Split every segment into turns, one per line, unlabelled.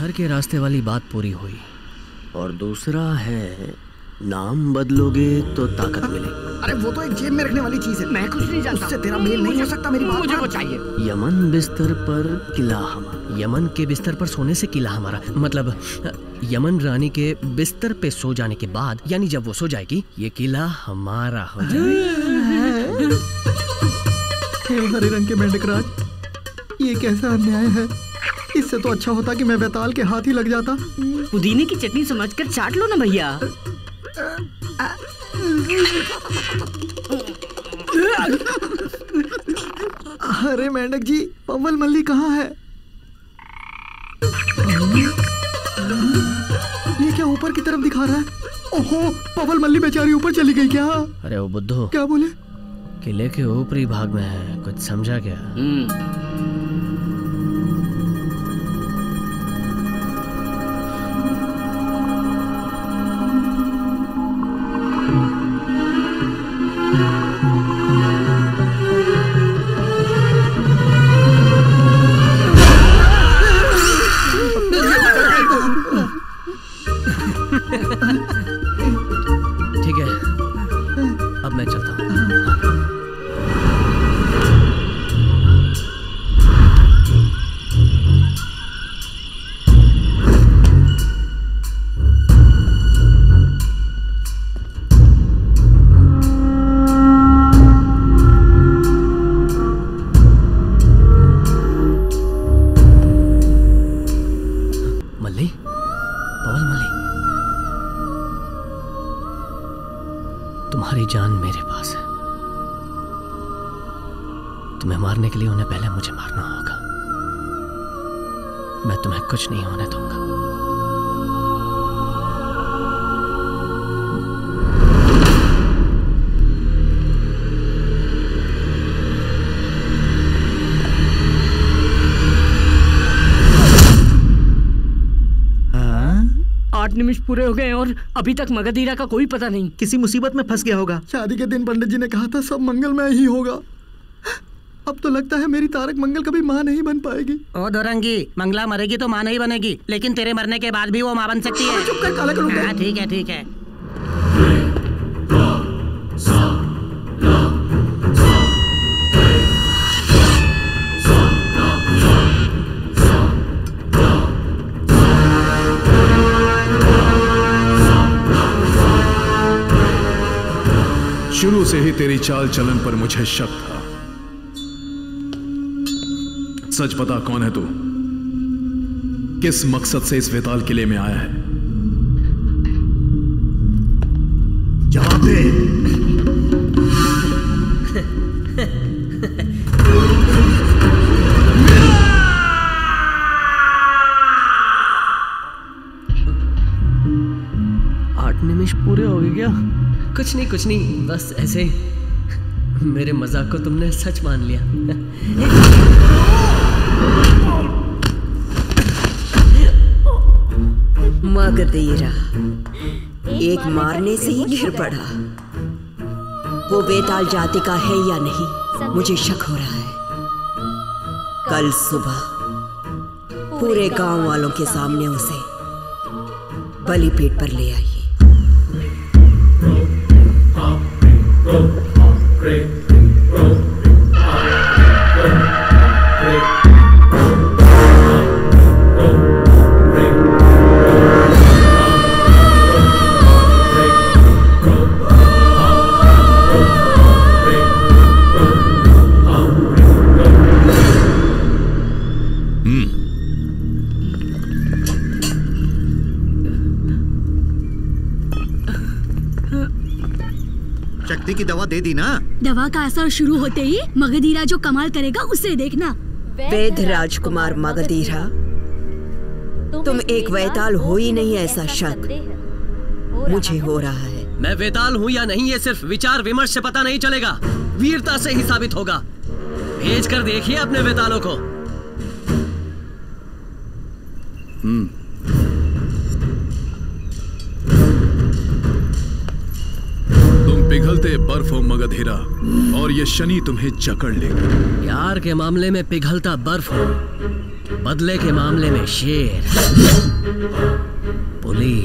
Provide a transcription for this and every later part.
पत्थर के रास्ते वाली बात पूरी हुई। और दूसरा है नाम बदलोगे तो ताकत मिलेगी।
अरे वो तो एक जेब में रखने वाली चीज़ है।
मैं कुछ नहीं जानता।
उससे तेरा मेल नहीं हो सकता मेरी बात
मुझे वो चाहिए।
यमन बिस्तर पर किला हमारा। यमन के बिस्तर पर सोने से किला हमारा। मतलब यमन रानी के बिस्तर पे सो जाने के बाद यानी जब वो सो जाएगी ये किला हमारा हो जाएगा।
हे हरे रंग के मेंढकराज ये कैसा अन्याय है? इससे तो अच्छा होता कि मैं बेताल के हाथ ही लग जाता।
पुदीने की चटनी समझकर चाट लो ना भैया।
अरे मेंढक जी पवल मल्ली कहाँ है? ये क्या ऊपर की तरफ़ दिखा रहा है? ओहो पवल मल्ली बेचारी ऊपर चली गई क्या?
अरे वो बुद्धू।
क्या बोले?
किले के ऊपरी भाग में है कुछ समझा क्या? तुम्हें मारने के लिए उन्हें पहले मुझे मारना होगा। मैं तुम्हें कुछ नहीं होने दूँगा।
आठ निमिष पूरे हो गए और अभी तक मगधीरा का कोई पता नहीं।
किसी मुसीबत में फंस गया होगा। शादी के दिन पंडित जी ने कहा था सब मंगलमय ही होगा। अब तो लगता है मेरी तारक मंगल कभी माँ नहीं बन पाएगी।
ओ दोरंगी मंगला मरेगी तो माँ नहीं बनेगी लेकिन तेरे मरने के बाद भी वो माँ बन सकती है।
चुप कर काला करूँगा
हाँ ठीक है ठीक है।
शुरू से ही तेरी चाल चलन पर मुझे शक था। सच बता कौन है तू? किस मकसद से इस वेताल किले में आया है?
दे
आठ निमिष पूरे हो गए क्या? कुछ नहीं कुछ नहीं, बस ऐसे मेरे मज़ाक को तुमने सच मान लिया।
मगधीरा एक मारने से ही गिर पड़ा। वो बेताल जाति का है या नहीं, मुझे शक हो रहा है। कल सुबह पूरे गाँव वालों के सामने उसे बलि पेट पर ले आइए
शक्ति की दवा दे दी ना।
दवा का असर शुरू होते ही मगधीरा जो कमाल करेगा उसे देखना।
वेद राजकुमार मगधीरा। तुम एक वैताल हो ही नहीं ऐसा शक। मुझे हो रहा है।
मैं वेताल हूँ या नहीं ये सिर्फ़ विचार विमर्श से पता नहीं चलेगा। वीरता से ही साबित होगा। भेज कर देखिए अपने वेतालों को।
तुम पिघलते बर्फ़ हो मगध हीरा और ये शनि तुम्हें जकड़ लेगा
प्यार के मामले में पिघलता बर्फ़ हो, बदले के मामले में शेर, पुली।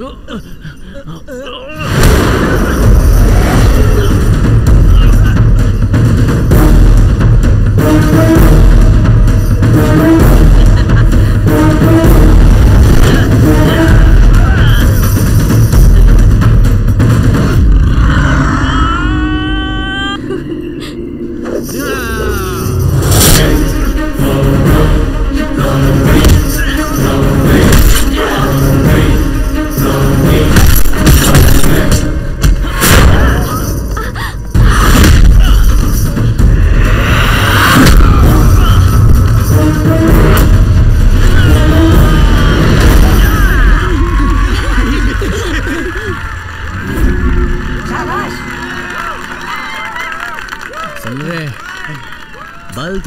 うっ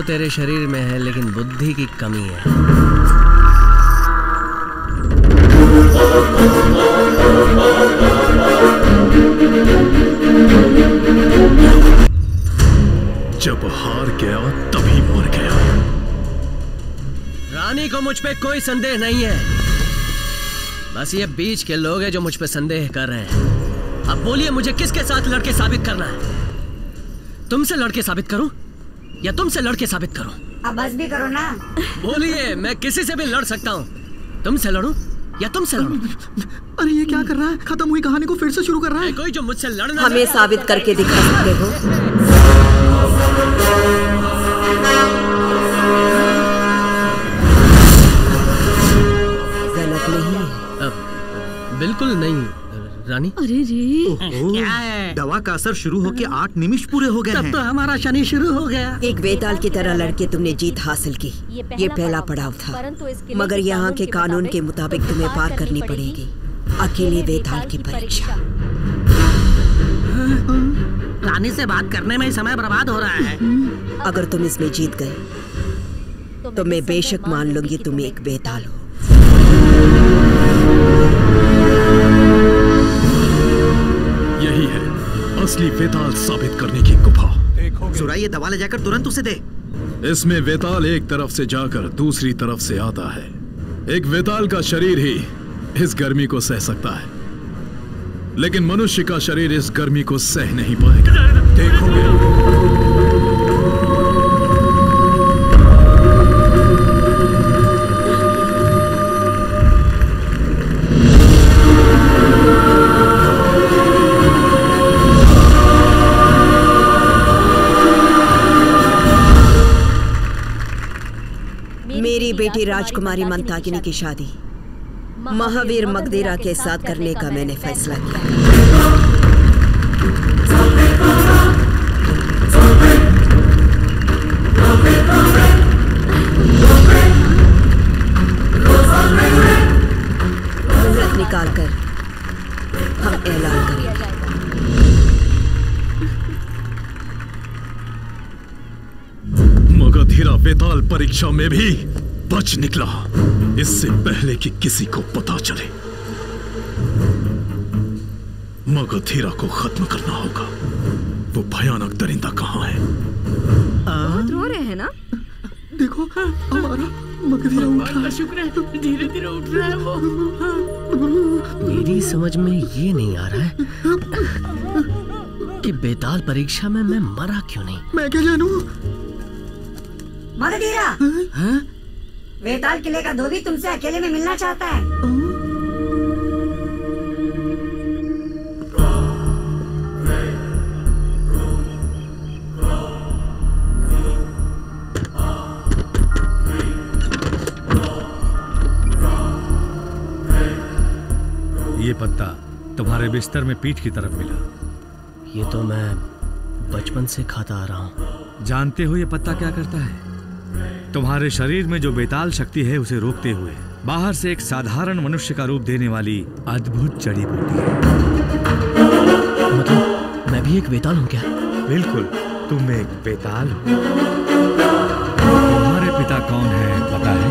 तो तेरे शरीर में है लेकिन बुद्धि की कमी है।
जब हार गया तभी मर गया।
रानी को मुझ पे कोई संदेह नहीं है। बस ये बीच के लोग हैं जो मुझ पे संदेह कर रहे हैं। अब बोलिए मुझे किसके साथ लड़के साबित करना है? तुमसे लड़के साबित करूँ? या तुमसे लड़के साबित करूँ?
अब बस भी करो ना।
बोलिए मैं किसी से भी लड़ सकता हूँ। तुमसे लड़ूं या तुमसे लड़ूं?
अरे ये क्या कर रहा है? खत्म हुई कहानी को फिर से शुरू कर रहा है?
कोई जो मुझसे लड़ना
हमें साबित करके दिखा सकते हो। गलत नहीं है
बिल्कुल नहीं। रानी।
अरे रे।
क्या है? दवा का असर शुरू होके आठ निमिष पूरे हो गए हैं।
हमारा शनि शुरू हो गया।
एक बेताल की तरह लड़के तुमने जीत हासिल की। ये पहला पड़ाव था। मगर यहाँ के कानून के मुताबिक तुम्हें पार करनी पड़ेगी। अकेले बेताल की परीक्षा।
रानी से बात करने में समय बर्बाद हो रहा है।
अगर तुम इसमें जीत गए तो मैं बेशक मान लूँगी तुम एक बेताल हो।
असली वेताल साबित करने की गुफा।
सुरा ये दवा ले जाकर तुरंत उसे दे।
इसमें वेताल एक तरफ़ से जाकर दूसरी तरफ़ से आता है। एक वेताल का शरीर ही इस गर्मी को सह सकता है। लेकिन मनुष्य का शरीर इस गर्मी को सह नहीं पाएगा। देखोगे।
बेटी राजकुमारी मंताकिनी की शादी। महावीर मगधीरा के साथ करने का मैंने फैसला किया। हम ऐलान करेंगे।
मगधीरा वेताल परीक्षा में भी बच निकला। इससे पहले कि किसी को पता चले। मगधीरा को खत्म करना होगा। वो भयानक दरिंदा कहाँ है?
बहुत रो रहे हैं ना?
देखो हमारा मगधीरा उठा है
शुक्र है धीरे धीरे उठ रहा है वो।
मेरी समझ में ये नहीं आ रहा है कि बेताल परीक्षा में मैं मरा क्यों नहीं?
मैं क्या जानू
मगधीरा वेताल किले का धोबी तुमसे अकेले में मिलना चाहता है।
ये पत्ता तुम्हारे बिस्तर में पीठ की तरफ़ मिला।
ये तो मैं बचपन से खाता आ रहा हूँ।
जानते हो ये पत्ता क्या करता है? तुम्हारे शरीर में जो बेताल शक्ति है उसे रोकते हुए बाहर से एक साधारण मनुष्य का रूप देने वाली अद्भुत जड़ी बूटी है।
मतलब मैं भी एक बेताल हूँ क्या?
बिल्कुल तुम एक बेताल हो। तुम्हारे पिता कौन है पता है?